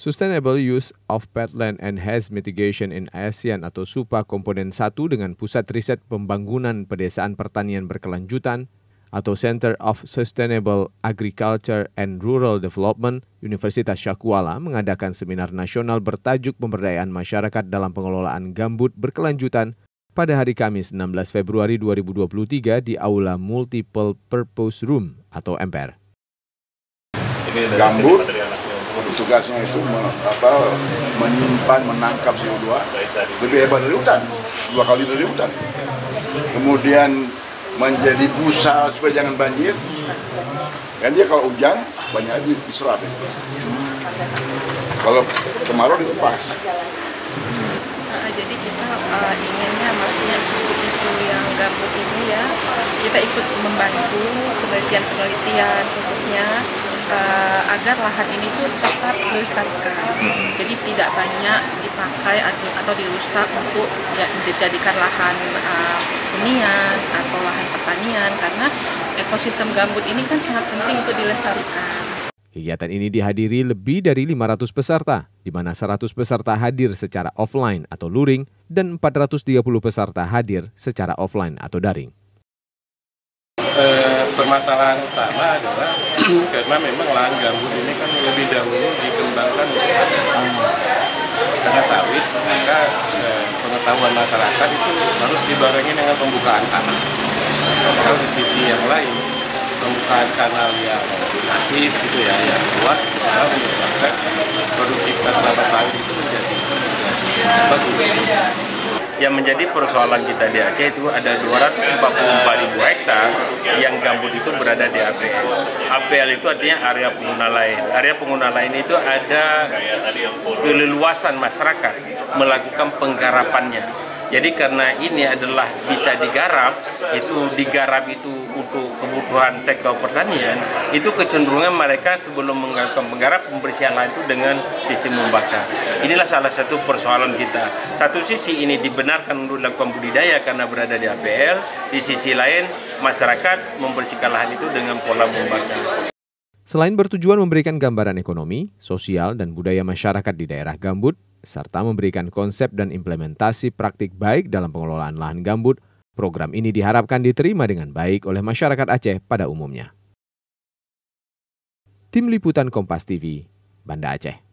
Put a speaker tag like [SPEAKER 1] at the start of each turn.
[SPEAKER 1] Sustainable Use of Peatland and Haze Mitigation in ASEAN atau SUPA Komponen 1 dengan Pusat Riset Pembangunan Pedesaan Pertanian Berkelanjutan atau Center of Sustainable Agriculture and Rural Development Universitas Syakwala mengadakan seminar nasional bertajuk pemberdayaan masyarakat dalam pengelolaan gambut berkelanjutan pada hari Kamis 16 Februari 2023 di Aula Multiple Purpose Room atau MPR.
[SPEAKER 2] Gambut tugasnya itu apa, menyimpan, menangkap CO2 lebih hebat dari hutan, dua kali dari hutan. Kemudian menjadi busa supaya jangan banjir. Kan dia kalau hujan banyak diserap. Kalau kemarau dilepas.
[SPEAKER 3] Uh, jadi kita uh, inginnya maksudnya isu-isu yang gambut ini ya kita ikut membantu penelitian-penelitian khususnya uh, agar lahan ini tuh tetap dilestarikan. Jadi tidak banyak dipakai atau, atau dirusak untuk ya, dijadikan lahan uh, hunian atau lahan pertanian karena ekosistem gambut ini kan sangat penting untuk dilestarikan.
[SPEAKER 1] Kegiatan ini dihadiri lebih dari 500 peserta, di mana 100 peserta hadir secara offline atau luring dan 430 peserta hadir secara offline atau daring.
[SPEAKER 4] Eh, permasalahan utama adalah karena memang lahan gambut ini kan lebih dahulu dikembangkan untuk sawit. Karena sawit, maka eh, pengetahuan masyarakat itu harus dibarengi dengan pembukaan tanah. Kalau di sisi yang lain, pembukaan kanal yang masif gitu ya, yang luas itu menyebabkan produktivitas kelapa sawit itu menjadi bagus.
[SPEAKER 5] Yang menjadi persoalan kita di Aceh itu ada 244 ribu hektar yang gambut itu berada di APL. APL itu artinya area pengguna lain. Area pengguna lain itu ada keleluasan masyarakat melakukan penggarapannya. Jadi karena ini adalah bisa digarap, itu digarap itu untuk kebutuhan sektor pertanian, itu kecenderungan mereka sebelum melakukan penggarap pembersihan lahan itu dengan sistem membakar. Inilah salah satu persoalan kita. Satu sisi ini dibenarkan untuk dilakukan budidaya karena berada di APL, di sisi lain masyarakat membersihkan lahan itu dengan pola membakar.
[SPEAKER 1] Selain bertujuan memberikan gambaran ekonomi, sosial, dan budaya masyarakat di daerah gambut, serta memberikan konsep dan implementasi praktik baik dalam pengelolaan lahan gambut, program ini diharapkan diterima dengan baik oleh masyarakat Aceh pada umumnya. Tim Liputan Kompas TV, Banda Aceh.